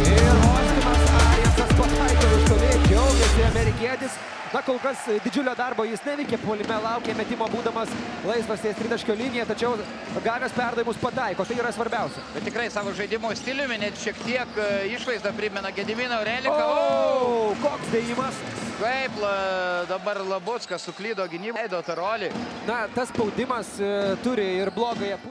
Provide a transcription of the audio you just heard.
Ir Ostinas Ariasas pataiko iš toli, džiaugiasi amerikietis. Na, kol kas didžiulio darbo jis neveikė, puolime laukė metimo būdamas laisvas ties tritaškio liniją, tačiau gavęs perdavimus pataiko, tai yra svarbiausia. Bet tikrai savo žaidimo stiliumi net šiek tiek e, išvaizdą primena Gedimino Reliką. O, O, koks dėjimas. kaip la, dabar Labuckas suklydo gynybą, leido tą rolį. Na, tas spaudimas e, turi ir blogąją pusę.